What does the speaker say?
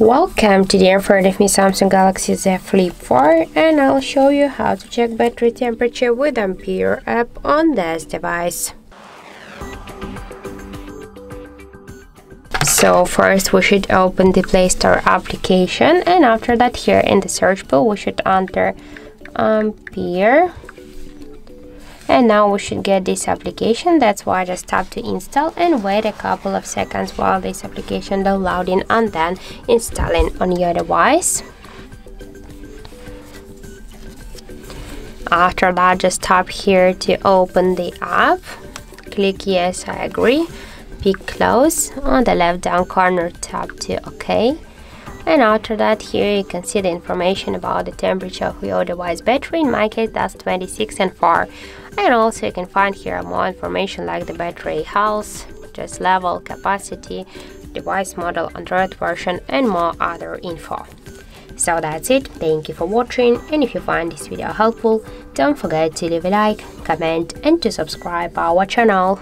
Welcome to the in of me Samsung Galaxy Z Flip 4 and I'll show you how to check battery temperature with Ampere app on this device. So first we should open the Play Store application and after that here in the search bar we should enter Ampere and now we should get this application. That's why I just tap to install and wait a couple of seconds while this application downloading and then installing on your device. After that just tap here to open the app. Click yes I agree. Pick close. On the left down corner tap to OK and after that here you can see the information about the temperature of your device battery. In my case that's 26 and 4 and also you can find here more information like the battery health just level capacity device model android version and more other info. So that's it. Thank you for watching. And if you find this video helpful don't forget to leave a like comment and to subscribe our channel